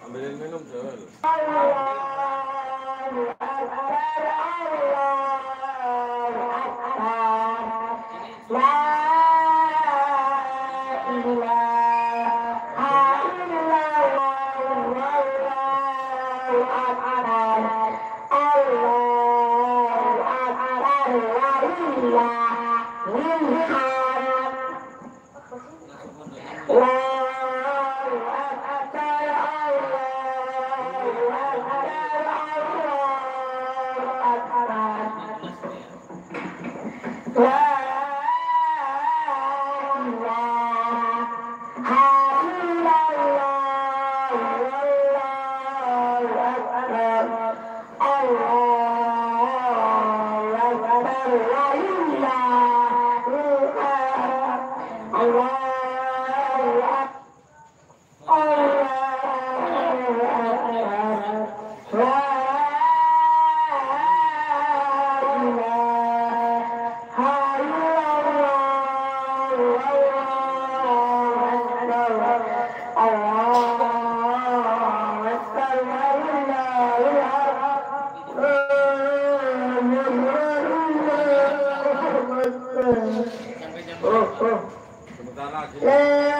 ambil minum jangan and I Oh, oh. Sebentar lagi. Eh.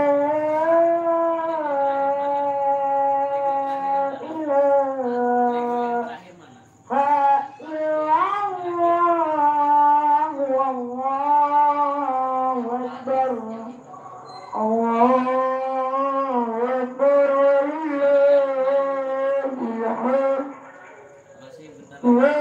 Whoa.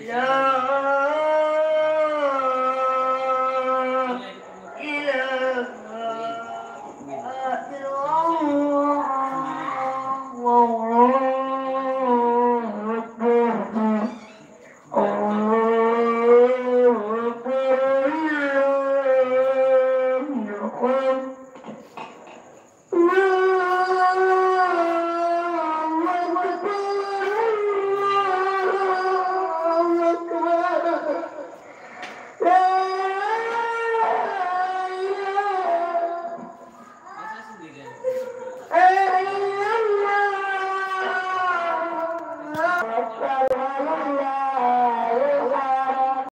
Yeah.